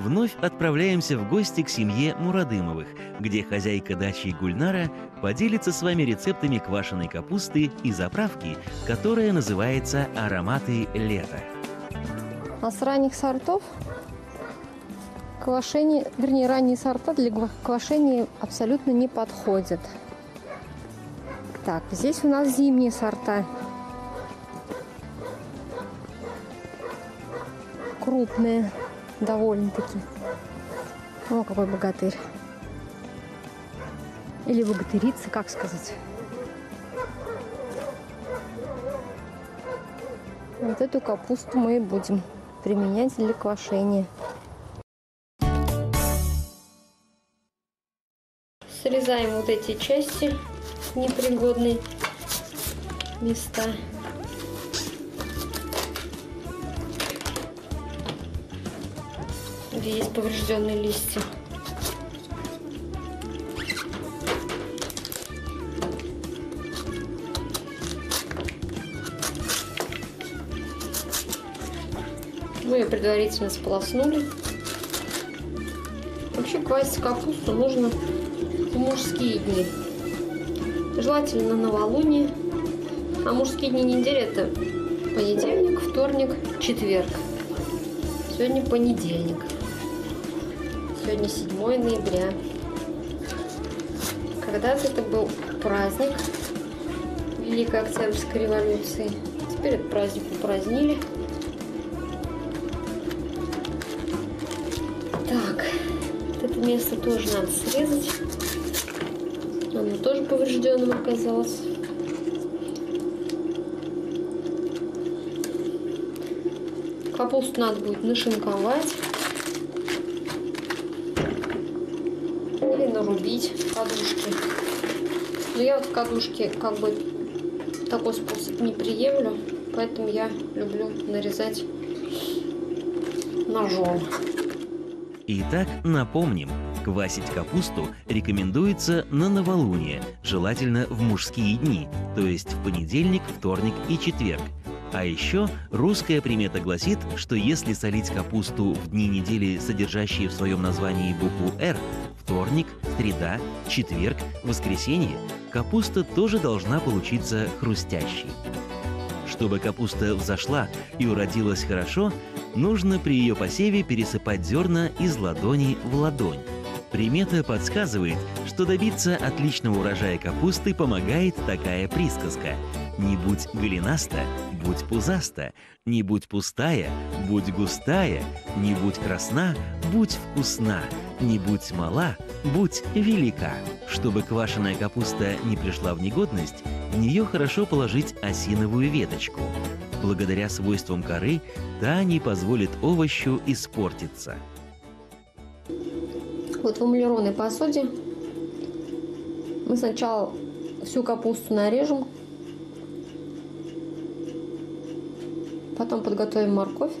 вновь отправляемся в гости к семье Мурадымовых, где хозяйка дачи Гульнара поделится с вами рецептами квашеной капусты и заправки, которая называется «Ароматы лета». А с ранних сортов квашение, вернее, ранние сорта для квашения абсолютно не подходят. Так, здесь у нас зимние сорта. Крупные довольно-таки. О, какой богатырь. Или богатырица, как сказать. Вот эту капусту мы и будем применять для квашения. Срезаем вот эти части непригодные места. Где есть поврежденные листья. Мы ее предварительно сполоснули. Вообще квасить капусту нужно в мужские дни. Желательно новолуние. А мужские дни недели это понедельник, вторник, четверг. Сегодня понедельник. Сегодня 7 ноября. Когда-то это был праздник Великой Октябрьской революции. Теперь этот праздник упразднили. Так, вот это место тоже надо срезать. Оно тоже поврежденным оказалось. Капусту надо будет нашинковать. Кадушки. Но я вот кадушки как бы такой способ не приемлю, поэтому я люблю нарезать ножом. Итак, напомним, квасить капусту рекомендуется на новолуние, желательно в мужские дни, то есть в понедельник, вторник и четверг. А еще русская примета гласит, что если солить капусту в дни недели, содержащие в своем названии букву «Р», вторник, среда, четверг, воскресенье капуста тоже должна получиться хрустящей. Чтобы капуста взошла и уродилась хорошо, нужно при ее посеве пересыпать зерна из ладони в ладонь. Примета подсказывает, что добиться отличного урожая капусты помогает такая присказка «Не будь голенаста, будь пузаста, не будь пустая, будь густая, не будь красна, будь вкусна, не будь мала, будь велика. Чтобы квашеная капуста не пришла в негодность, в нее хорошо положить осиновую веточку. Благодаря свойствам коры та не позволит овощу испортиться. Вот в эмалированной посуде мы сначала всю капусту нарежем, потом подготовим морковь,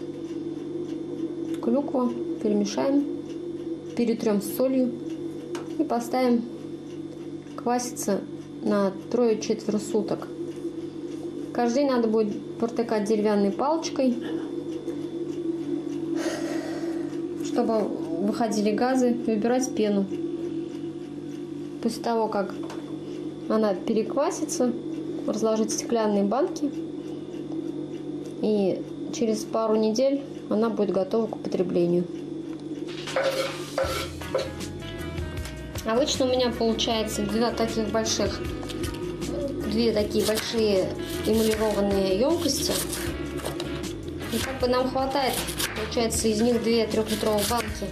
клюкву, перемешаем, перетрем с солью и поставим кваситься на трое-четверо суток. Каждый день надо будет протыкать деревянной палочкой, чтобы выходили газы, и убирать пену. После того, как она переквасится, разложить стеклянные банки. И через пару недель она будет готова к употреблению. Обычно у меня получается две таких больших, две такие большие эмалированные емкости. И как бы нам хватает, получается, из них две трехлитровые банки.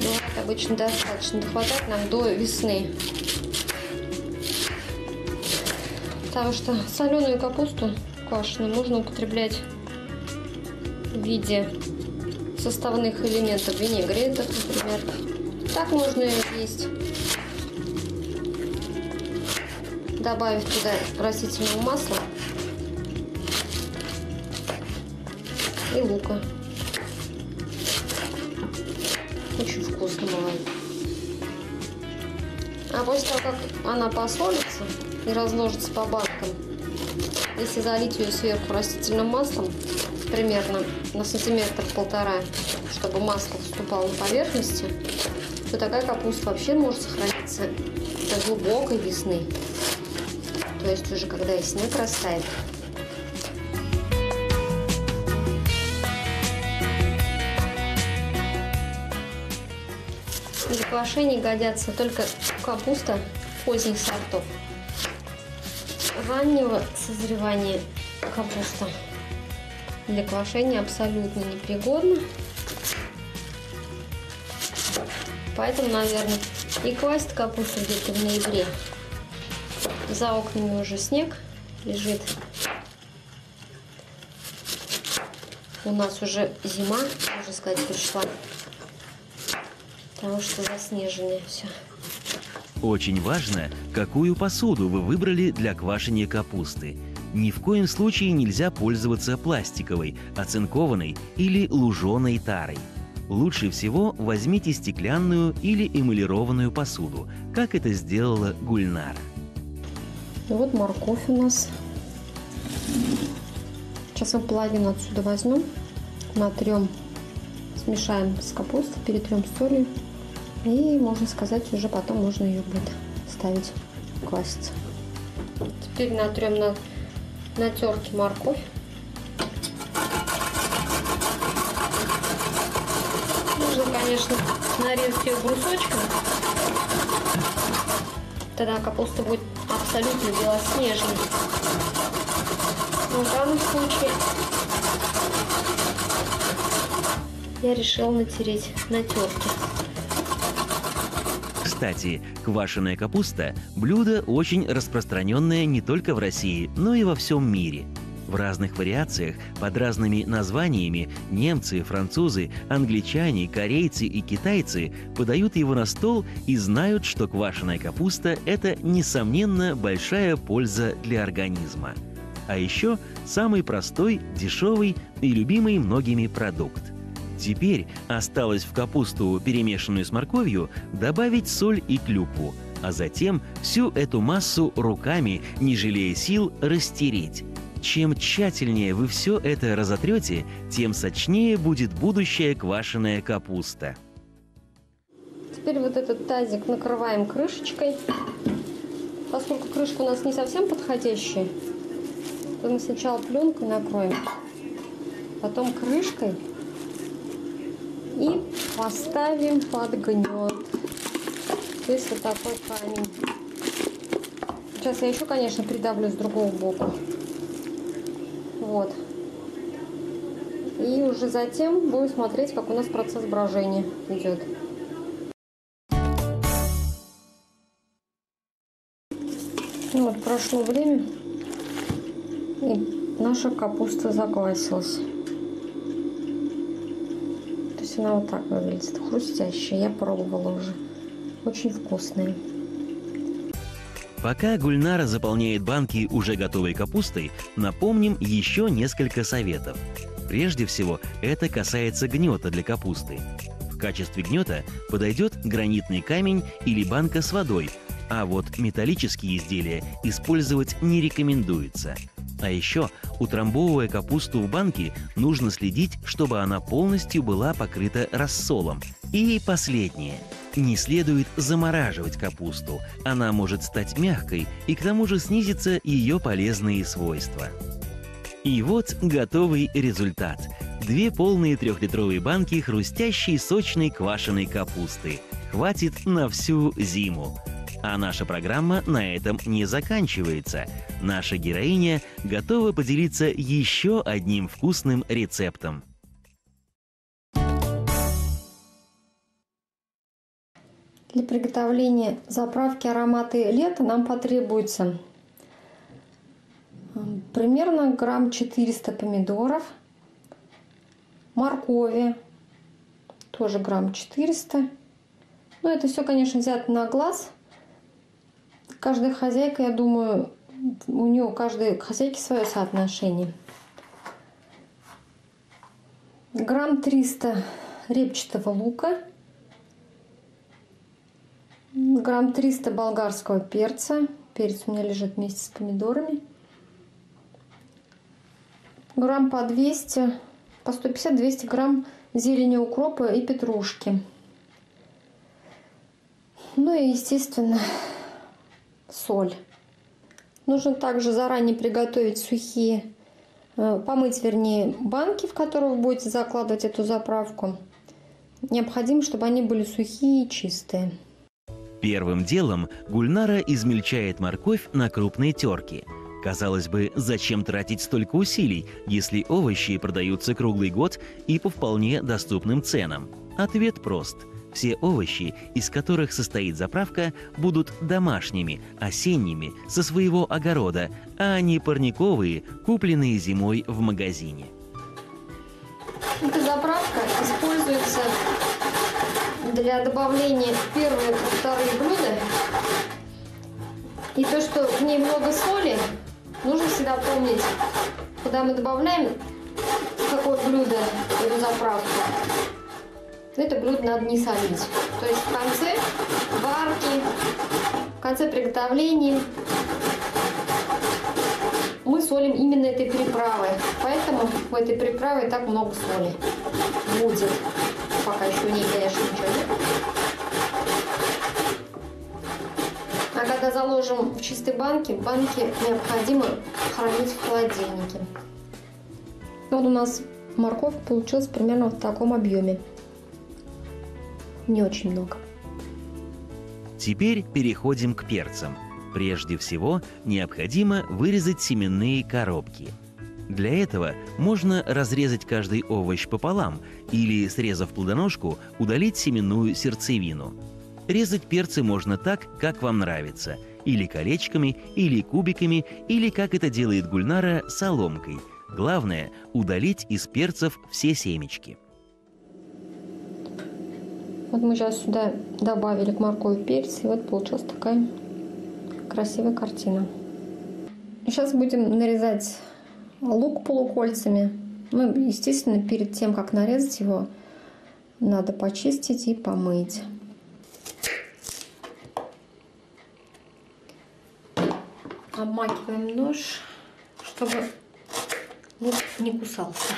Ну, вот, обычно достаточно хватает нам до весны. Потому что соленую капусту квашеную можно употреблять в виде составных элементов винегретов, например. Так можно есть. Добавив туда растительного масла и лука. Очень вкусно бывает. А после того, как она посолится и разложится по банкам, если залить ее сверху растительным маслом, примерно на сантиметр-полтора, чтобы масло вступало на поверхности, то такая капуста вообще может сохраниться до глубокой весны. То есть уже когда и снег растает. Для квашения годятся только капуста поздних сортов. Раннего созревания капуста для квашения абсолютно непригодна. Поэтому, наверное, и квасит капусту где-то в ноябре. За окнами уже снег лежит. У нас уже зима, можно сказать, пришла. Потому что заснеженное все. Очень важно, какую посуду вы выбрали для квашения капусты. Ни в коем случае нельзя пользоваться пластиковой, оцинкованной или луженой тарой. Лучше всего возьмите стеклянную или эмалированную посуду, как это сделала Гульнара. И вот морковь у нас. Сейчас мы половину отсюда возьмем, натрем, смешаем с капустой, перетрем солью. И, можно сказать, уже потом можно ее будет ставить кваситься. Теперь натрем на, на терке морковь. Можно, конечно, нарезать ее брусочками. Тогда капуста будет абсолютно белоснежной. Но в данном случае я решила натереть на терке. Кстати, квашеная капуста – блюдо очень распространенное не только в России, но и во всем мире. В разных вариациях, под разными названиями, немцы, французы, англичане, корейцы и китайцы подают его на стол и знают, что квашеная капуста – это, несомненно, большая польза для организма. А еще самый простой, дешевый и любимый многими продукт – Теперь осталось в капусту, перемешанную с морковью, добавить соль и клюкву, а затем всю эту массу руками, не жалея сил, растереть. Чем тщательнее вы все это разотрете, тем сочнее будет будущая квашеная капуста. Теперь вот этот тазик накрываем крышечкой. Поскольку крышка у нас не совсем подходящая, то мы сначала пленкой накроем, потом крышкой и поставим под гнет. То есть вот такой камень. Сейчас я еще, конечно, придавлю с другого бока. Вот. И уже затем будем смотреть, как у нас процесс брожения идет. Ну вот прошло время, и наша капуста заквасилась. Она вот так выглядит, хрустящая. Я пробовала уже. Очень вкусная. Пока Гульнара заполняет банки уже готовой капустой, напомним еще несколько советов. Прежде всего, это касается гнета для капусты. В качестве гнета подойдет гранитный камень или банка с водой, а вот металлические изделия использовать не рекомендуется. А еще, утрамбовывая капусту в банке, нужно следить, чтобы она полностью была покрыта рассолом. И последнее – не следует замораживать капусту, она может стать мягкой и к тому же снизится ее полезные свойства. И вот готовый результат. Две полные трехлитровые банки хрустящей сочной квашеной капусты. Хватит на всю зиму. А наша программа на этом не заканчивается. Наша героиня готова поделиться еще одним вкусным рецептом. Для приготовления заправки ароматы лета нам потребуется примерно грамм 400 помидоров, моркови, тоже грамм 400. Ну, это все, конечно, взято на глаз. Каждая хозяйка, я думаю, у нее у каждой хозяйки свое соотношение. Грамм 300 репчатого лука – грамм 300 болгарского перца. Перец у меня лежит вместе с помидорами. грамм по 200, по 150-200 грамм зелени укропа и петрушки. Ну и, естественно, соль. Нужно также заранее приготовить сухие, э, помыть, вернее, банки, в которые вы будете закладывать эту заправку. Необходимо, чтобы они были сухие и чистые. Первым делом Гульнара измельчает морковь на крупной терке. Казалось бы, зачем тратить столько усилий, если овощи продаются круглый год и по вполне доступным ценам? Ответ прост. Все овощи, из которых состоит заправка, будут домашними, осенними, со своего огорода, а не парниковые, купленные зимой в магазине. Эта заправка используется для добавления в первые и вторые блюда. И то, что в ней много соли, нужно всегда помнить, когда мы добавляем в какое блюдо эту заправку, это блюдо надо не солить. То есть в конце варки, в конце приготовления мы солим именно этой приправой. Поэтому в этой приправе так много соли будет пока еще в ней, конечно, ничего нет. А когда заложим в чистой банке, банки необходимо хранить в холодильнике. Вот у нас морковка получилась примерно в таком объеме. Не очень много. Теперь переходим к перцам. Прежде всего, необходимо вырезать семенные коробки – для этого можно разрезать каждый овощ пополам или, срезав плодоножку, удалить семенную сердцевину. Резать перцы можно так, как вам нравится. Или колечками, или кубиками, или, как это делает Гульнара, соломкой. Главное – удалить из перцев все семечки. Вот мы сейчас сюда добавили к моркови перец, и вот получилась такая красивая картина. Сейчас будем нарезать лук полукольцами. Ну, естественно, перед тем, как нарезать его, надо почистить и помыть. Обмакиваем нож, чтобы лук не кусался.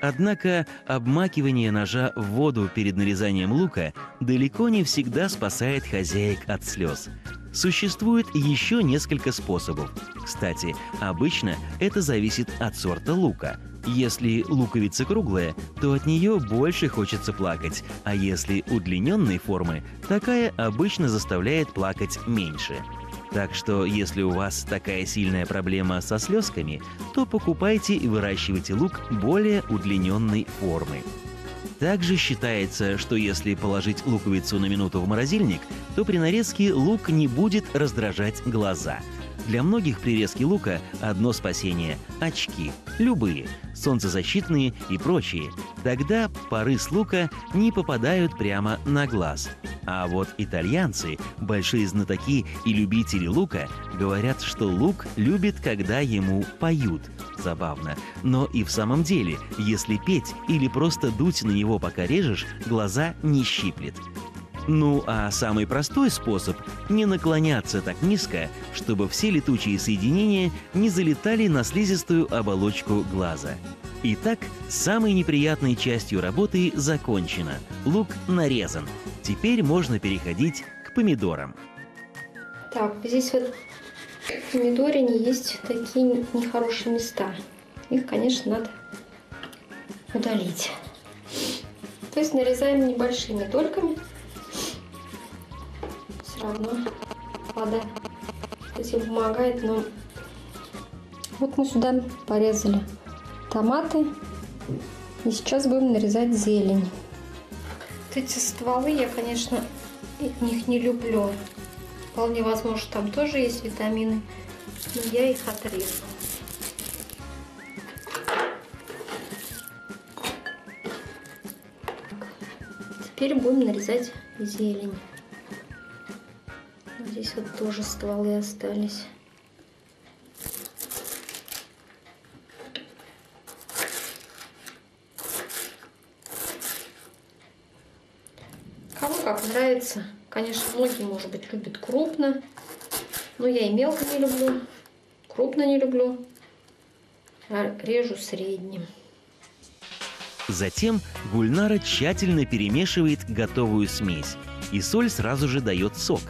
Однако обмакивание ножа в воду перед нарезанием лука далеко не всегда спасает хозяек от слез. Существует еще несколько способов. Кстати, обычно это зависит от сорта лука. Если луковица круглая, то от нее больше хочется плакать, а если удлиненной формы, такая обычно заставляет плакать меньше. Так что, если у вас такая сильная проблема со слезками, то покупайте и выращивайте лук более удлиненной формы. Также считается, что если положить луковицу на минуту в морозильник, то при нарезке лук не будет раздражать глаза. Для многих при резке лука одно спасение – очки. Любые, солнцезащитные и прочие. Тогда пары с лука не попадают прямо на глаз. А вот итальянцы, большие знатоки и любители лука, говорят, что лук любит, когда ему поют. Забавно. Но и в самом деле, если петь или просто дуть на него пока режешь, глаза не щиплет. Ну а самый простой способ – не наклоняться так низко, чтобы все летучие соединения не залетали на слизистую оболочку глаза. Итак, самой неприятной частью работы закончено. Лук нарезан. Теперь можно переходить к помидорам. Так, здесь вот в помидорине есть такие нехорошие места. Их, конечно, надо удалить. То есть нарезаем небольшими дольками. Все равно вода этим помогает, но вот мы сюда порезали томаты. И сейчас будем нарезать зелень. Вот эти стволы я, конечно, них не люблю. Вполне возможно, там тоже есть витамины, но я их отрезала. Теперь будем нарезать зелень. Здесь вот тоже стволы остались. Кому как нравится. Конечно, многие, может быть, любят крупно. Но я и мелко не люблю. Крупно не люблю. р- режу средним. Затем Гульнара тщательно перемешивает готовую смесь, и соль сразу же дает сок.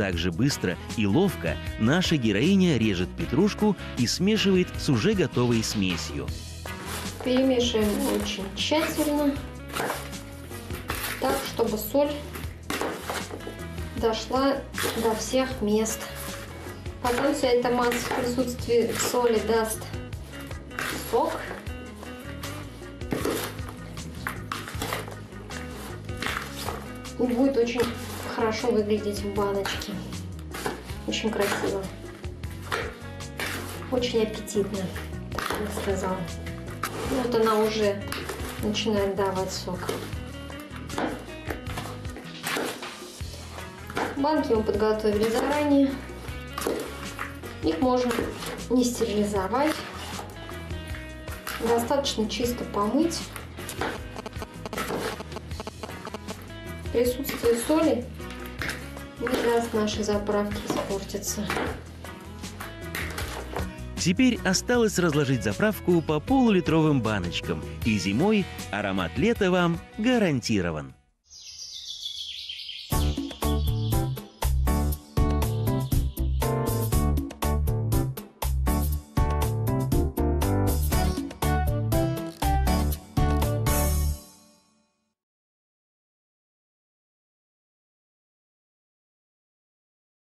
Так же быстро и ловко наша героиня режет петрушку и смешивает с уже готовой смесью. Перемешиваем очень тщательно, так, чтобы соль дошла до всех мест. Потом вся эта масса в присутствии соли даст сок. И будет очень хорошо выглядеть в баночке. Очень красиво. Очень аппетитно, так я сказала. Вот она уже начинает давать сок. Банки мы подготовили заранее. Их можно не стерилизовать. Достаточно чисто помыть. Присутствие соли не даст нашей заправке испортиться. Теперь осталось разложить заправку по полулитровым баночкам, и зимой аромат лета вам гарантирован.